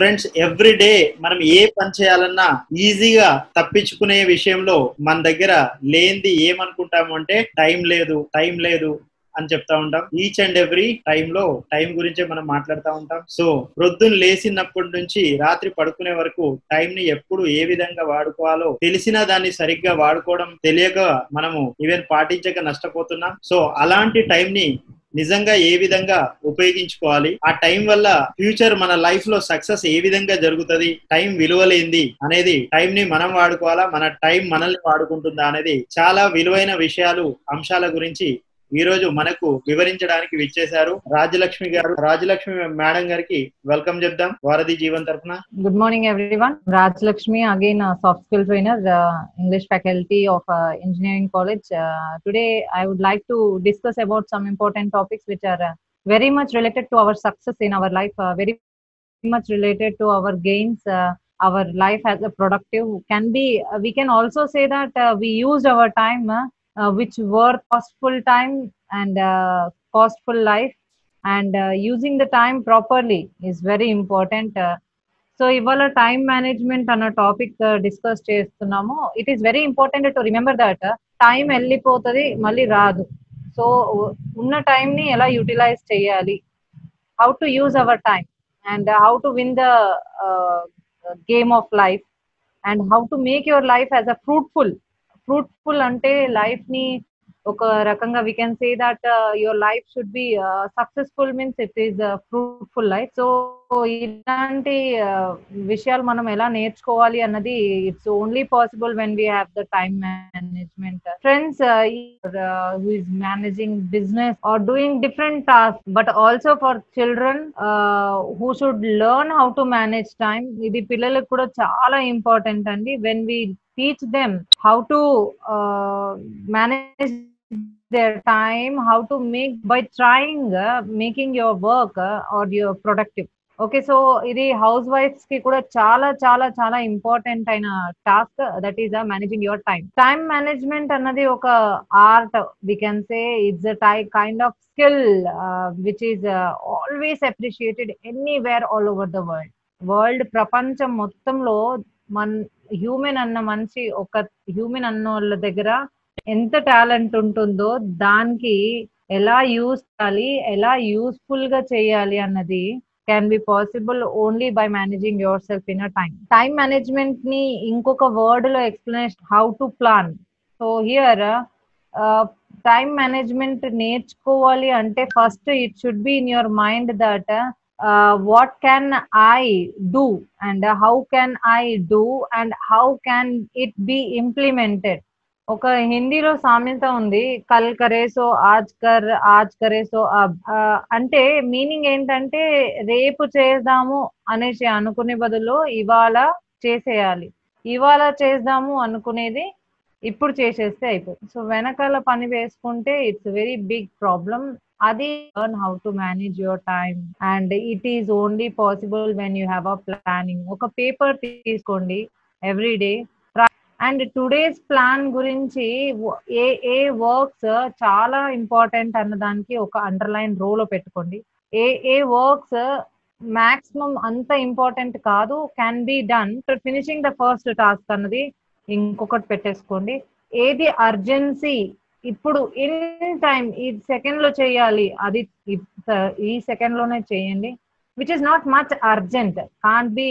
Friends every day మనం ఏ పని చేయాలన్నా ఈజీగా తప్పించుకునే విషయంలో మన దగ్గర లేనిది ఏమనుకుంటాము అంటే టైం లేదు టైం లేదు అని చెప్తా ఉంటాం. ఈచ్ అండ్ ఎవ్రీ టైంలో టైం గురించే మనం మాట్లాడుతూ ఉంటాం. సో ప్రొద్దున లేచినప్పటి నుంచి రాత్రి పడుకునే వరకు టైం ని ఎప్పుడు ఏ విధంగా వాడుకోవాలో తెలిసినా దాన్ని సరిగ్గా వాడుకోవడం తెలియక మనము ఈవెన్ పాటించక నష్టపోతున్నాం. సో అలాంటి టైం ని నిజంగా ఏ విధంగా ఉపయోగించుకోవాలి? ఆ టైం వల్ల ఫ్యూచర్ మన లైఫ్లో సక్సెస్ ఏ విధంగా జరుగుతుంది? టైం విలువలేంది అనేది టైం ని మనం వాడుకోవాలా? మన టైం మనల్ని వాడుకుంటుందా అనేది చాలా విలువైన విషయాలు అంశాల గురించి ఈ రోజు మనకు వివరించడానికి విచ్చేశారు రాజలక్ష్మి గారు. రాజలక్ష్మి మేడం గారికి వెల్కమ్ చెప్దాం. వారధి జీవన్ తరఫున. Good morning everyone Rajalakshmi again soft skill trainer English faculty of engineering college today I would like to discuss about some important topics which are very much related to our success in our life very much related to our gains our life has a productive can be we can also say that we use our time uh, which were costful time and uh, costful life. And uh, using the time properly is very important. Uh, so ఇవాళ time management అన్న topic discuss uh, చేస్తున్నాము. It is very important to remember that time వెళ్ళిపోతుంది మళ్ళీ రాదు. So ఉన్న టైంని ని ఎలా యూటిలైజ్ చేయాలి? How to use our time and how to win the game of life and how to make your life as a fruitful fruitful అంటే లైఫ్ని ఒక రకంగా we can say that your life should be successful means it is fruitful life so ఇలాంటి విషయాలు మనం ఎలా నేర్చుకోవాలి అన్నది it's only possible when we have the time management friends who is managing business or doing different task but also for children who should learn how to manage time ఇది పిల్లలకు కూడా చాలా ఇంపార్టెంట్ అండి. When we teach them how to uh, manage their time how to make by trying uh, making your work uh, or your productive. Okay so ఇది house వైఫ్స్కి కూడా చాలా చాలా చాలా ఇంపార్టెంట్ అయిన task that is managing your time time management అన్నది ఒక art we can say it's a tie kind of skill which is always appreciated anywhere all over the world world ప్రపంచం మొత్తంలో మన్ హ్యూమెన్ అన్న మనిషి ఒక హ్యూమెన్ అన్న వాళ్ళ దగ్గర ఎంత టాలెంట్ ఉంటుందో దానికి ఎలా యూస్ చేయాలి ఎలా యూస్ఫుల్గా చేయాలి అన్నది can be possible only by managing yourself in a time time మేనేజ్మెంట్ని ఇంకొక వర్డ్లో explanation how to plan so here time management నేర్చుకోవాలి అంటే first it should be in your mind that what can I do and how can I do and how can it be implemented ఒక హిందీలో సామెత ఉంది కల్ కరేసో ఆజ్ కర్ ఆజ్ కరేసో అబ్. అంటే మీనింగ్ ఏంటంటే రేపు చేద్దాము అనేసి అనుకునే బదులు ఇవాళ చేసేయాలి. ఇవాళ చేద్దాము అనుకునేది ఇప్పుడు చేసేస్తే అయిపోతుంది. సో వెనకాల పని వేసుకుంటే ఇట్స్ వెరీ బిగ్ ప్రాబ్లం అది learn how to manage your time and it is only possible when you have a planning ఒక పేపర్ తీసుకోండి every day and today's plan గురించి ఏ ఏ వర్క్స్ చాలా ఇంపార్టెంట్ అన్న దానికి ఒక అండర్లైన్ రోలో పెట్టుకోండి. ఏ ఏ వర్క్స్ మాక్సిమం అంత ఇంపార్టెంట్ కాదు can be done finishing the first task అన్నది ఇంకొకటి పెట్టేసుకోండి. ఏది అర్జెన్సీ ఇప్పుడు ఇన్ టైం ఈ సెకండ్లో చేయాలి అది ఈ సెకండ్లోనే చేయండి. Which is not much urgent can be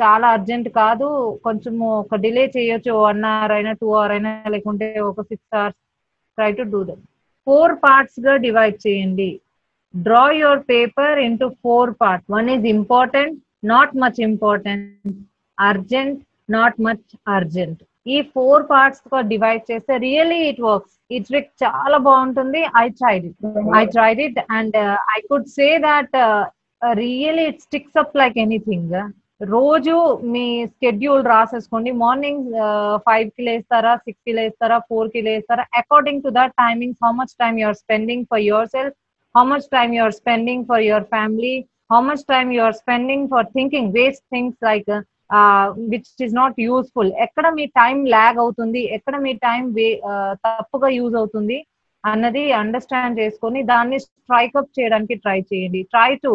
చాలా అర్జెంట్ కాదు. కొంచెం ఒక డిలే చేయొచ్చు. వన్ అవర్ అయినా టూ అవర్ అయినా లేకుంటే ఒక six hours try to do that four పార్ట్స్గా డివైడ్ చేయండి. Draw your paper into four part one is important not much important urgent not much urgent ఈ ఫోర్ పార్ట్స్ డివైడ్ చేస్తే really it works ఈ trick చాలా బాగుంటుంది. I tried it I tried it and I could say that really it sticks up like anything రోజు మీ schedule రాసేసుకోండి. Morning ఫైవ్కి లేస్తారా సిక్స్కి లేస్తారా ఫోర్కి లేస్తారా? According to that timings how much time you're spending for your self how much time you're spending for your family how much time you're spending for thinking waste things like which is not useful ఎక్కడ మీ time lag అవుతుంది? ఎక్కడ మీ time తప్పుగా use అవుతుంది? అన్నది understand చేసుకొని దాన్ని స్ట్రైక్ అప్ చేయడానికి ట్రై చేయండి. Try to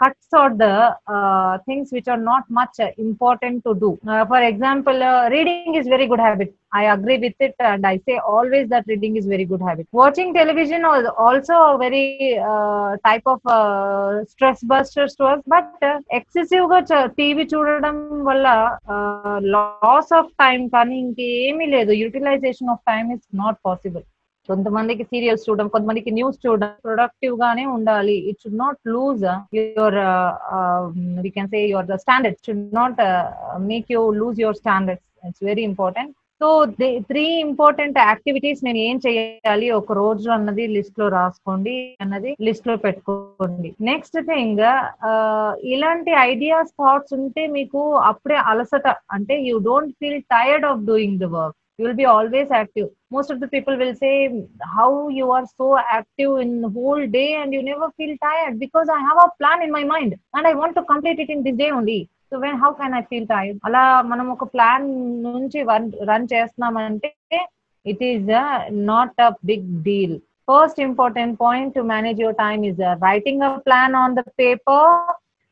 cuts out the uh, things which are not much uh, important to do. Uh, for example, uh, reading is very good habit. I agree with it, and I say always that reading is very good habit. Watching television is also a very uh, type of uh, stress busters to us, but uh, excessive గా TV చూడడం వల్ల loss of time కానీ ఇంకేమీ లేదు utilization of time is not possible కొంతమందికి serials చూడడం కొంతమందికి news చూడడం ప్రొడక్టివ్ గానే ఉండాలి. It should not lose your we can say your the standard should not make you lose your standards it's very important so three important activities నేను ఏం చేయాలి? ఒక రోజు అన్నది లిస్ట్లో రాసుకోండి అన్నది లిస్ట్లో పెట్టుకోండి. నెక్స్ట్ థింగ్ uh, ఇలాంటి ఐడియాస్ థాట్స్ ఉంటే మీకు అప్పుడే అలసట అంటే you don't feel tired of doing the work you will be always active most of the people will say how you are so active in the whole day and you never feel tired because i have a plan in my mind and i want to complete it in this day only so when how can I feel tired అలా మనం ఒక plan నుంచి run చేస్తున్నామంటే it is not a big deal first important point to manage your time is writing a plan on the paper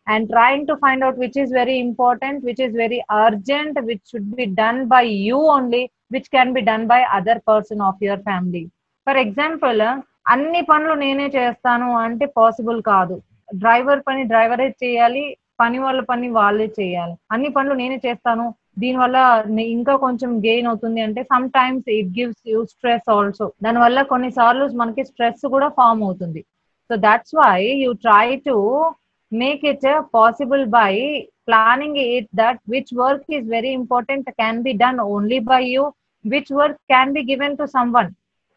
and trying to find out which is very important, which is very urgent, which should be done by you only, which can be done by other person of your family for example అన్ని పనులు నేనే చేస్తాను అంటే possible కాదు. Driver పని డ్రైవరే చేయాలి పని వాళ్ళ పని వాళ్ళే చేయాలి. అన్ని పనులు నేనే చేస్తాను. దీనివల్ల ఇంకా కొంచెం గెయిన్ అవుతుంది అంటే sometimes it gives you stress also దానివల్ల కొన్నిసార్లు మనకి స్ట్రెస్ కూడా ఫామ్ అవుతుంది. So that's why you try to make it possible by planning it that which work is very important can be done only by you which work can be given to someone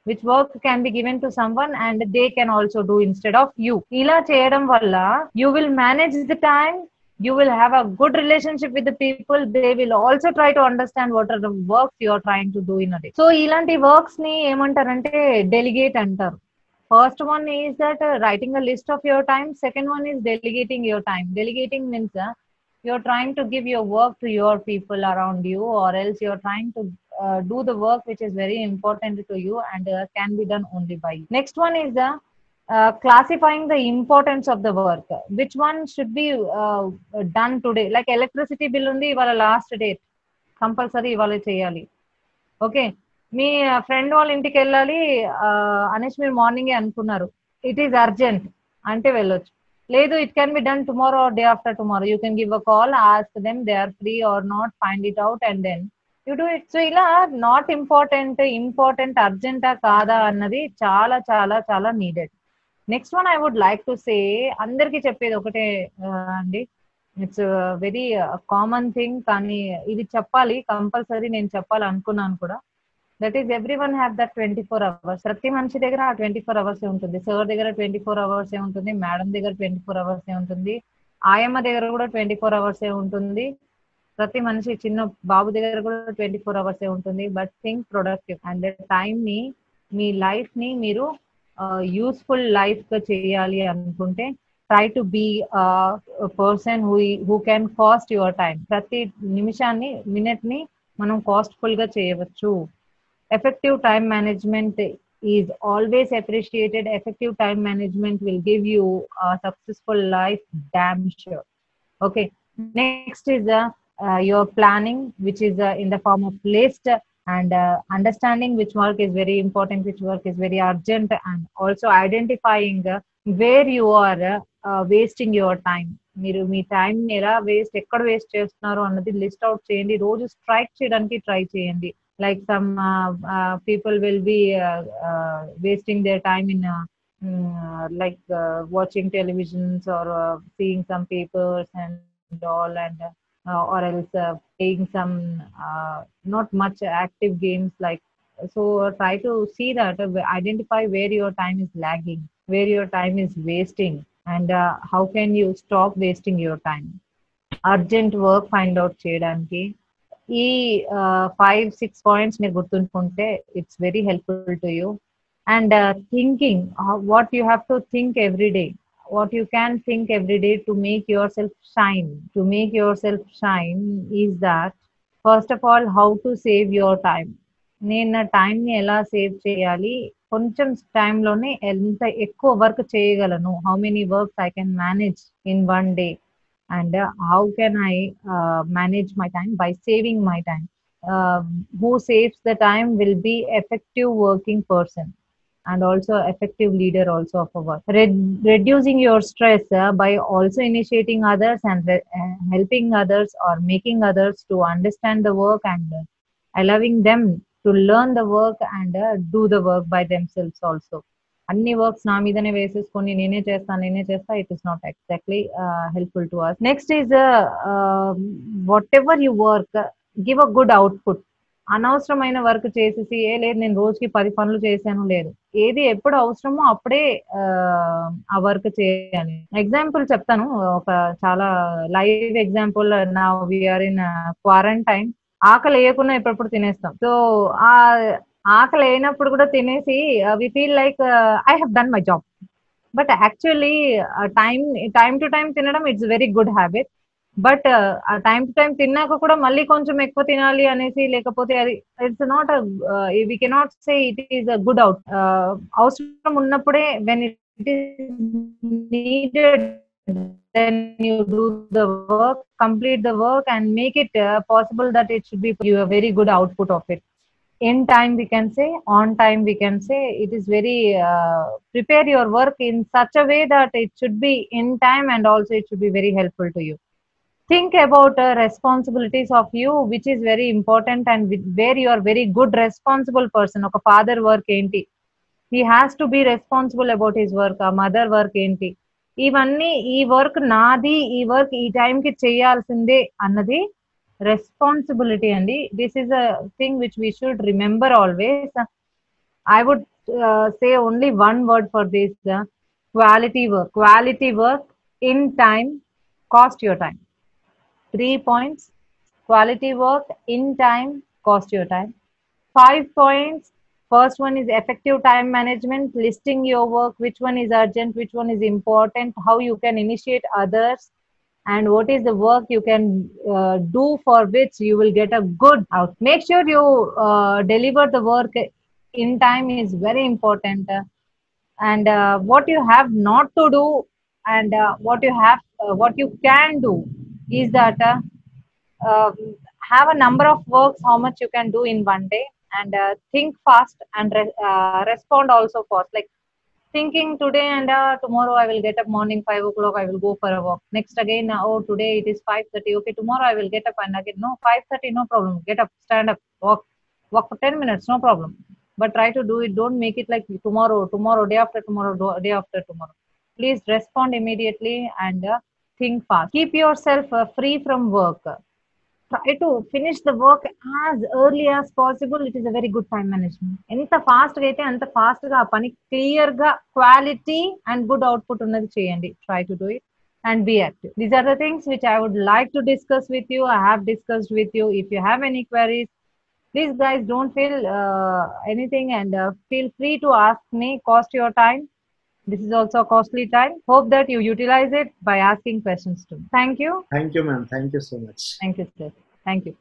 which work can be given to someone and they can also do instead of you ila cheyadam valla you will manage the time you will have a good relationship with the people they will also try to understand what are the works you are trying to do in a day so ilanti works ni ఏమంటారంటే delegate అంటారు first one is that uh, writing a list of your time second one is delegating your time delegating means uh, you're trying to give your work to your people around you or else you're trying to uh, do the work which is very important to you and uh, can be done only by you next one is uh, uh, classifying the importance of the work which one should be uh, done today like electricity bill undi ivala last date compulsory ivala cheyali okay మీ friend వాళ్ళ ఇంటికి వెళ్ళాలి అనేసి మీరు మార్నింగే అనుకున్నారు it is urgent అంటే వెళ్ళొచ్చు లేదు it can be done tomorrow or day after tomorrow you can give a call ask them they are free or not find it out and then you do it so ఇలా not important important అర్జెంటా కాదా అన్నది చాలా చాలా చాలా needed next one I would like to say అందరికి చెప్పేది ఒకటే అండి. ఇట్స్ వెరీ కామన్ థింగ్ కానీ ఇది చెప్పాలి కంపల్సరీ నేను చెప్పాలి అనుకున్నాను కూడా. That is everyone have that twenty four hours ప్రతి మనిషి దగ్గర ఆ ట్వంటీ ఫోర్ అవర్స్ ఉంటుంది. సార్ దగ్గర ట్వంటీ ఫోర్ అవర్స్ ఉంటుంది. మేడం దగ్గర ట్వంటీ ఫోర్ అవర్స్ ఉంటుంది. ఆయమ్మ దగ్గర కూడా ట్వంటీ ఫోర్ అవర్స్ ఉంటుంది. ప్రతి మనిషి చిన్న బాబు దగ్గర కూడా ట్వంటీ ఫోర్ అవర్స్ ఉంటుంది but think productive and time ని మీ లైఫ్ని మీరు యూస్ఫుల్ లైఫ్గా చేయాలి అనుకుంటే try to be person who can cost your time ప్రతి నిమిషాన్ని మినిట్ని మనం కాస్ట్ఫుల్గా చేయవచ్చు. Effective time management is always appreciated effective time management will give you successful life damn okay next is your planning which is uh, in the form of list and uh, understanding which work is very important which work is very urgent and also identifying uh, where you are uh, uh, wasting your time మీరు మీ time ఎలా waste ఎక్కడ waste చేస్తున్నారు అన్నది list out చేయండి రోజు strike చేయడానికి try చేయండి like some people will be wasting their time in like watching televisions or seeing some like and all and or uh, or else uh, playing some uh, not much active games like so try to see that uh, identify where your time is lagging where your time is wasting and uh, how can you stop wasting your time urgent work find out చేయడానికి ఈ five six points మీరు గుర్తుంచుకుంటే it's very helpful to you and thinking what you have to think every day what you can think every day to make your self shine to make your self shine is that first of all how to save your time నేను నా టైంని ఎలా save చేయాలి? కొంచెం టైంలోనే ఎంత ఎక్కువ work చేయగలను? How many works I can manage in one day and how can I manage my time by saving my time who saves the time will be effective working person and also effective leader also of a work Red- reducing your stress uh, by also initiating others and re- uh, helping others or making others to understand the work and uh, allowing them to learn the work and uh, do the work by themselves also అన్ని works నా మీదనే వేసేసుకొని నేనే చేస్తాను నేనే చేస్తా it is not exactly helpful to us next is whatever you work give a good output అనవసరమైన work చేసేసి ఏ లేదు నేను రోజుకి పది పనులు చేశాను లేదు. ఏది ఎప్పుడు అవసరమో అప్పుడే ఆ, వర్క్ చేయాలి. ఎగ్జాంపుల్ చెప్తాను. ఒక చాలా లైవ్ ఎగ్జాంపుల్ నా వీఆర్ ఇన్ క్వారంటైన్ ఆకలి వేయకుండా ఎప్పుడప్పుడు తినేస్తాం. సో ఆ ఆకలి అయినప్పుడు కూడా తినేసి we feel like I have done my job but actually time time to time తినడం it's very good habit but ఆ టైం టు టైం తిన్నాక కూడా మళ్ళీ కొంచెం ఎక్కువ తినాలి అనేసి లేకపోతే అది it's not we cannot say it is a good out అవసరం ఉన్నప్పుడే when it is needed then you do the work complete the work and make it uh, possible that it should be you a very good output of it in time we can say on time we can say it is very uh, prepare your work in such a way that it should be in time and also it should be very helpful to you Think about uh, responsibilities of you which is very important and with, where you are very good responsible person ఒక father work ఏంటి he has to be responsible about his work ఆ mother work ఏంటి ఇవన్నీ ఈ work నాది ఈ work ఈ టైంకి చేయాల్సిందే అన్నది రెస్పాన్సిబిలిటీ అండి this is a thing which we should remember always I would say only one word for this quality work quality work in time cost your time Three points, quality work in time, cost your time. Five points, first one is effective time management, listing your work, which one is urgent, which one is important, how you can initiate others, and what is the work you can uh, do for which you will get a good out. Make sure you uh, deliver the work in time is very important. Uh, and uh, what you have not to do and uh, what you have uh, what you can do is that uh, um, have a number of works how much you can do in one day and uh, think fast and re- uh, respond also fast. Like thinking today and uh, tomorrow i will get up morning 5 o'clock i will go for a walk. Next again uh, oh today it is 5.30 okay tomorrow i will get up and again no 5.30 no problem. Get up stand up walk walk for 10 minutes no problem. But try to do it don't make it like tomorrow tomorrow day after tomorrow day after tomorrow. Please respond immediately and uh, think fast keep yourself uh, free from work try to finish the work as early as possible it is a very good time management ఎంత fast గా అయితే అంత fast గా ఆ పని clear గా quality and good output ఉన్నది చేయండి try to do it and be active these are the things which i would like to discuss with you i have discussed with you if you have any queries please guys don't feel uh, anything and uh, feel free to ask me cost your time This is also a costly time. Hope that you utilize it by asking questions to me. Thank you. Thank you, ma'am. Thank you so much. Thank you, sir. Thank you.